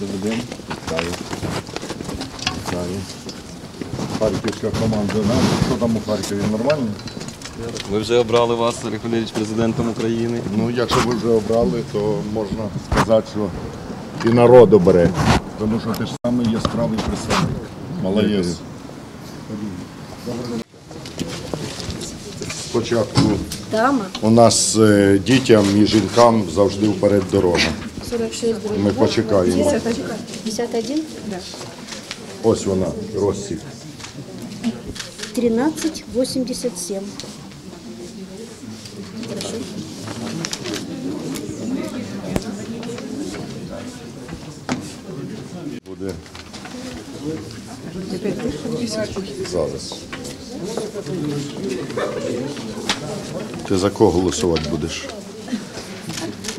Вадим, вітаю. Вітаю. Харківська команда. Нам що там у Харкові нормально? Ми вже обрали вас, Олег Валерійович, президентом України. Ну, якщо ви вже обрали, то можна сказати, що і народ обере. Тому що ти ж самий яскравий представник. Молодець. Спочатку у нас е, дітям і жінкам завжди вперед дорога. 46 другой. Ми почекаємо. 51? Да. Ось вона, розсік. 13,87. Хорошо. Буде. Зараз. Ти за кого голосувати будеш?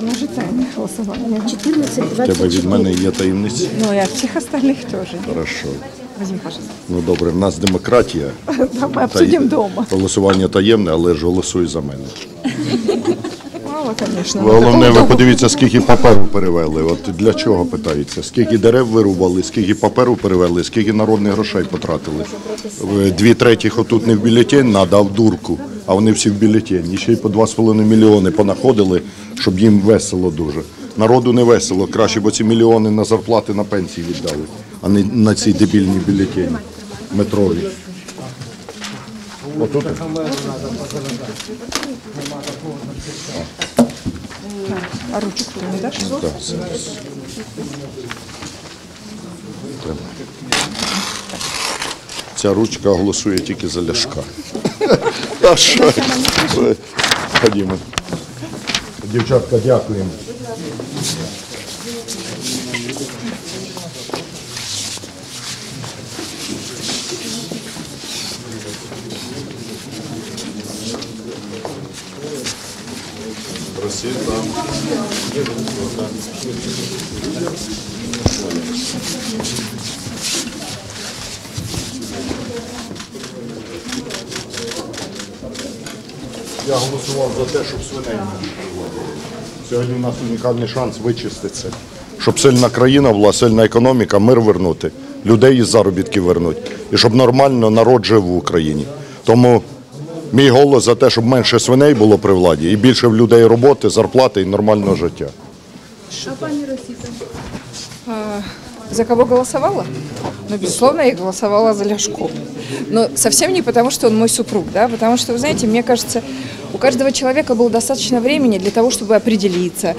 Може тайне голосування. 14, У тебе від мене є таємниці? Ну и от всех остальных тоже. Хорошо. Пожалуйста. Ну добре, в нас демократія. Да, мы обсудим Таї- дома. Голосування таємне, але ж голосуй за мене. Мало, конечно. но Головне, ви подивіться, скільки паперу перевели. От для чого питається? Скільки дерев вирубали, скільки паперу перевели, скільки народних грошей потратили. В- Дві третіх отут не в бюлетень треба, а в дурку. А вони всі в бюлетень. І ще й по 2,5 мільйони понаходили, щоб їм весело дуже. Народу не весело, краще, бо ці мільйони на зарплати, на пенсії віддали, а не на ці дебільні бюлетені метрові. Отут А ручку ты не дашь? Так, зараз. Ця ручка голосує тільки за ляшка. Та що? Ви- Ходімо. Дівчатка, дякуємо. Красиво. Я голосував за те, щоб свиней не було. Сьогодні у нас унікальний шанс вичиститися. Щоб сильна країна була, сильна економіка, мир вернути, людей із заробітків вернути. І щоб нормально народ жив в Україні. Тому мій голос за те, щоб менше свиней було при владі і більше в людей роботи, зарплати і нормального життя. За кого голосовала? Ну, безусловно, я голосовала за Ляшко. Но совсем не потому, что он мой супруг, да, потому что, вы знаете, мне кажется, у каждого человека было достаточно времени для того, чтобы определиться,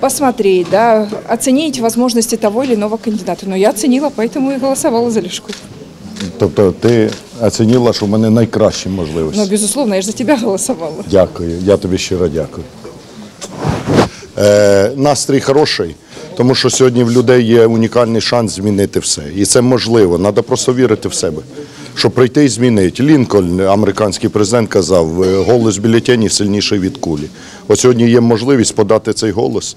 посмотреть, да, оценить возможности того или иного кандидата. Но я оценила, поэтому и голосовала за Ляшко. Тобто ти оцінила, що в мене найкращі можливості. Но, безусловно, я же за тебя голосовала. Дякую, я тобі щиро дякую. Е, настрій хороший, Тому що сьогодні в людей є унікальний шанс змінити все. І це можливо. Треба просто вірити в себе. Щоб прийти і змінити. Лінкольн, американський президент, казав, «Е, голос бюлетені сильніший від кулі. От сьогодні є можливість подати цей голос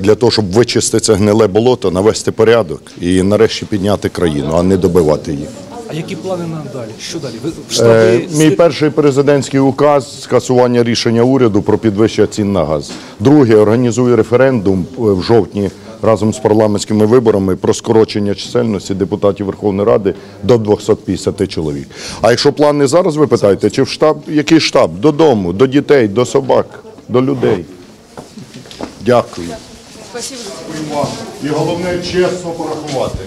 для того, щоб вичистити це гниле болото, навести порядок і нарешті підняти країну, а не добивати її. А які плани на далі? Що далі? Ви Е, Мій перший президентський указ скасування рішення уряду про підвищення цін на газ. Друге організую референдум е, в жовтні разом з парламентськими виборами про скорочення чисельності депутатів Верховної Ради до 250 чоловік. А якщо плани зараз ви питаєте, чи в штаб, який штаб? Додому, до дітей, до собак, до людей. Дякую. І головне чесно порахувати.